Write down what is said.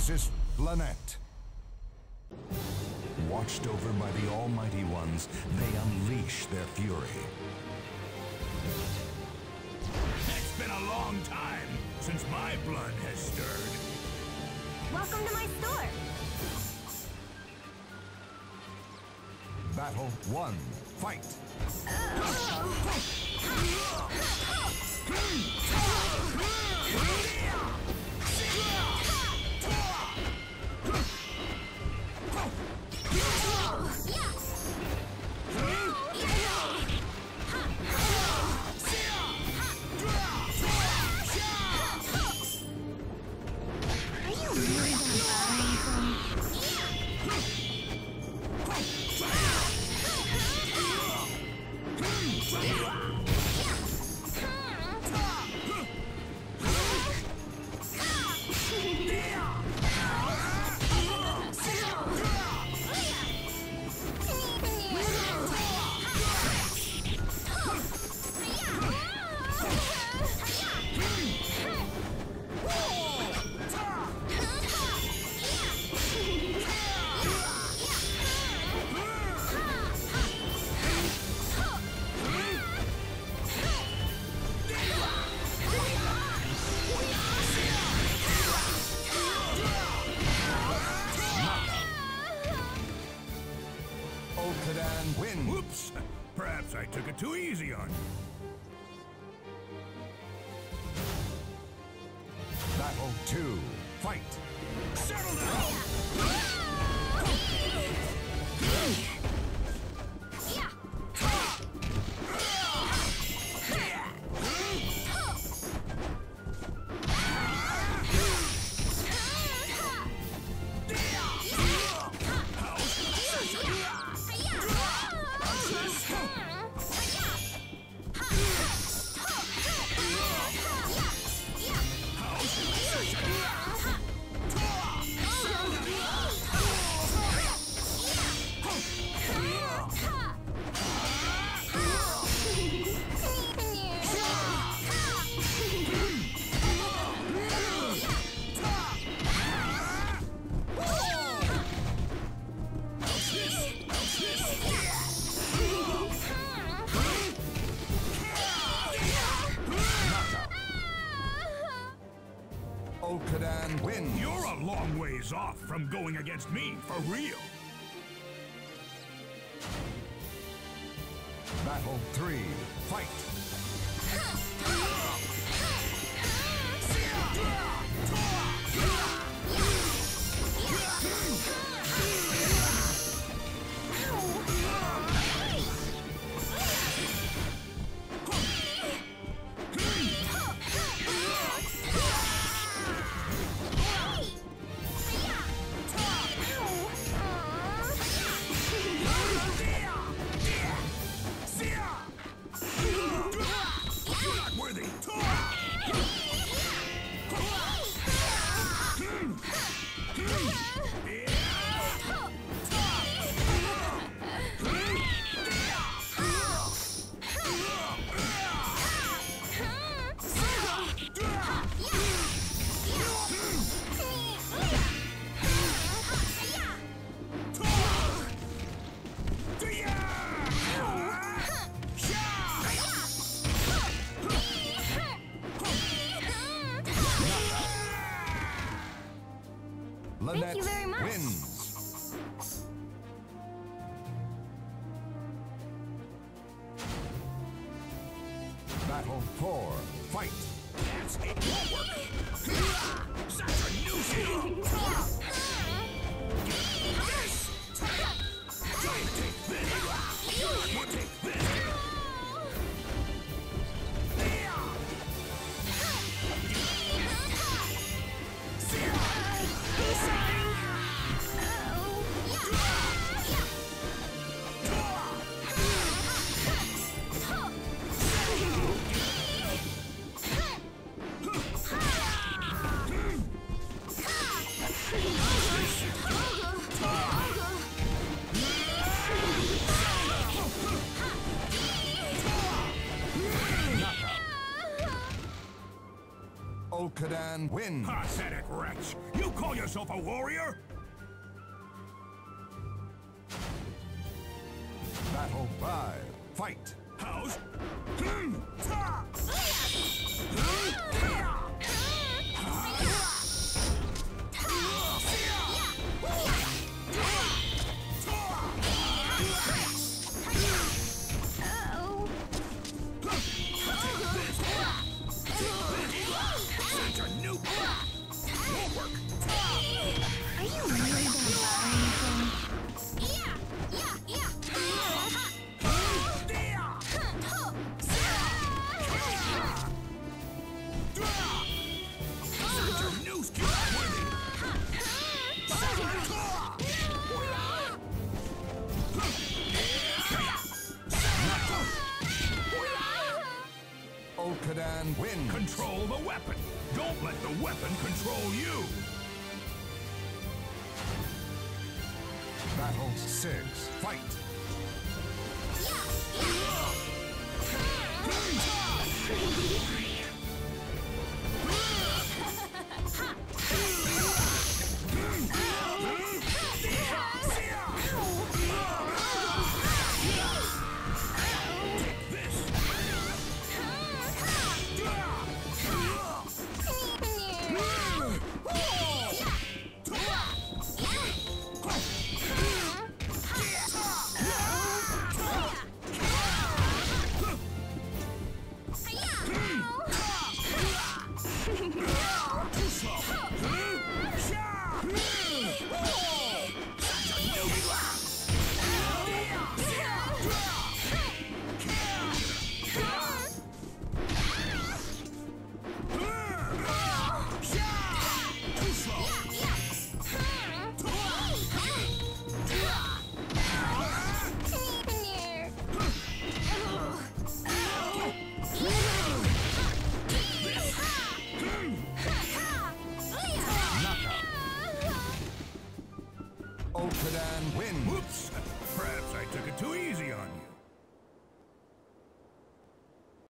versus Lynette. Watched over by the Almighty Ones, they unleash their fury. It's been a long time since my blood has stirred. Welcome to my store. Battle 1. Fight! Oh. Are you really gonna fire anything? Olcadan wins. Whoops! Perhaps I took it too easy on you. Battle 2. Fight! Settle down! Off from going against me for real. Battle 3. Fight! Lynette you very much. wins. Battle 4. Fight! That's it. Olcadan. Pathetic wretch! You call yourself a warrior? Battle 5. Fight. House? Hmm. Work! Are you really gonna buy anything? Such wins. Control the weapon! Don't let the weapon control you! Battle 6. Fight. Olcadan wins. Whoops! Perhaps I took it too easy on you.